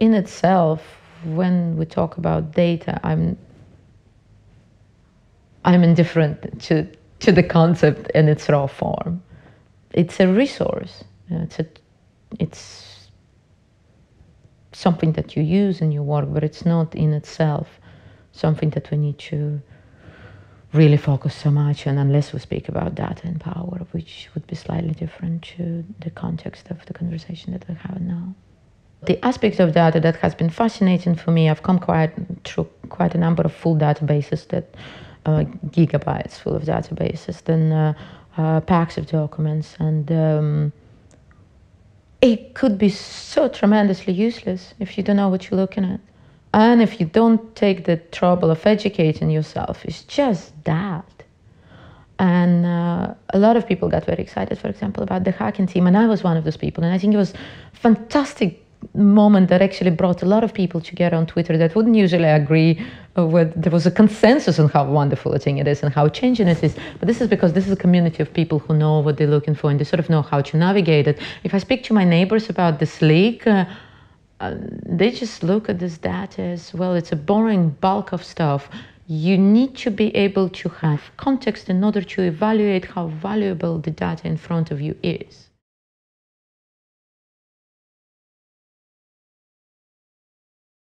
In itself, when we talk about data, I'm I'm indifferent to to the concept in its raw form. It's a resource. It's a it's something that you use in your work, but it's not in itself something that we need to really focus so much on unless we speak about data and power, which would be slightly different to the context of the conversation that we're having now. The aspect of data that has been fascinating for me, I've come quite through quite a number of full databases that uh, gigabytes full of databases, then uh, uh, packs of documents, and um, it could be so tremendously useless if you don't know what you're looking at. And if you don't take the trouble of educating yourself, it's just that. And uh, a lot of people got very excited, for example, about the Hacking Team. And I was one of those people. And I think it was fantastic moment that actually brought a lot of people together on Twitter that wouldn't usually agree with. There was a consensus on how wonderful a thing it is and how changing it is. But this is because this is a community of people who know what they're looking for and they sort of know how to navigate it. If I speak to my neighbors about this leak, uh, uh, they just look at this data as well. It's a boring bulk of stuff. You need to be able to have context in order to evaluate how valuable the data in front of you is.